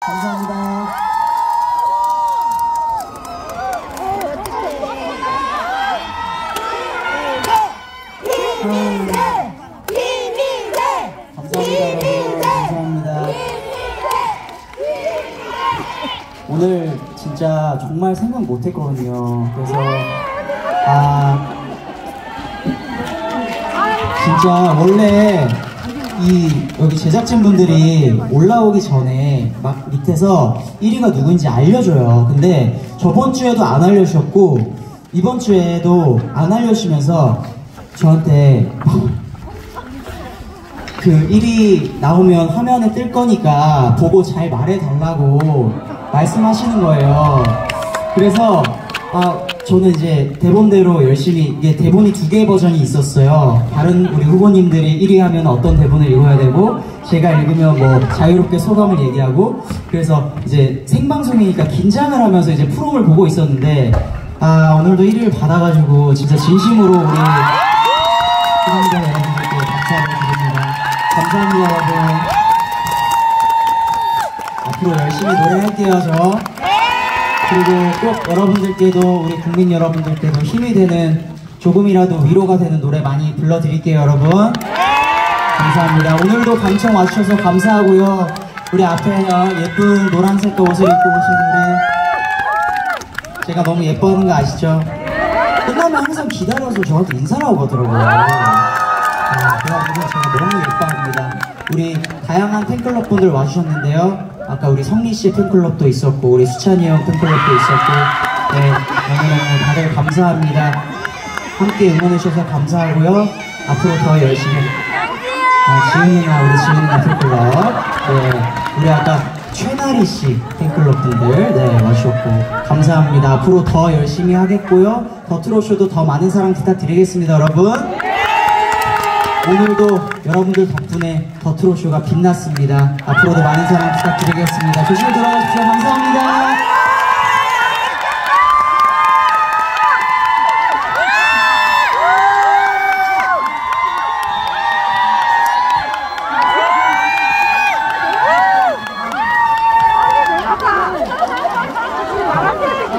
감사합니다. 오늘 진짜 정말 생각 못 했거든요. 그래서, 아, 진짜 원래 이 여기 제작진분들이 올라오기 전에 막 밑에서 1위가 누구인지 알려줘요. 근데 저번 주에도 안 알려주셨고 이번 주에도 안 알려주시면서 저한테 그 1위 나오면 화면에 뜰 거니까 보고 잘 말해달라고 말씀하시는 거예요. 그래서 아 저는 이제 대본대로 열심히 이게 대본이 두 개의 버전이 있었어요. 다른 우리 후보님들이 1위 하면 어떤 대본을 읽어야 되고 제가 읽으면 뭐 자유롭게 소감을 얘기하고 그래서 이제 생방송이니까 긴장을 하면서 이제 프롬을 보고 있었는데 아 오늘도 1위를 받아가지고 진짜 진심으로 우리 시청자 여러분들께 감사를 드립니다. 감사합니다, 여러분. 앞으로 열심히 노래할게요, 저. 그리고 꼭 여러분들께도, 우리 국민 여러분들께도 힘이 되는, 조금이라도 위로가 되는 노래 많이 불러드릴게요, 여러분. 감사합니다. 오늘도 감청 와주셔서 감사하고요. 우리 앞에 예쁜 노란색 옷을 입고 우리, 제가 너무 예뻐하는 거 아시죠? 끝나면 항상 기다려서 저한테 인사를 하고 가더라고요. 아, 그래가지고 제가 너무 예뻐합니다. 우리 다양한 팬클럽 분들 와주셨는데요. 아까 우리 성리 씨 팬클럽도 있었고, 우리 수찬이 형 팬클럽도 있었고, 네, 너무너무 다들 감사합니다. 함께 응원해 주셔서 감사하고요. 앞으로 더 열심히. 아, 지은 누나, 우리 지은 누나 팬클럽. 네, 우리 아까 최나리 씨 팬클럽 분들, 네, 와주셨고, 감사합니다. 앞으로 더 열심히 하겠고요. 더트로쇼도 더 많은 사랑 부탁드리겠습니다, 여러분. 오늘도 여러분들 덕분에 더트로쇼가 빛났습니다. 앞으로도 많은 사랑 부탁드리겠습니다. 조심히 돌아가십시오. 감사합니다.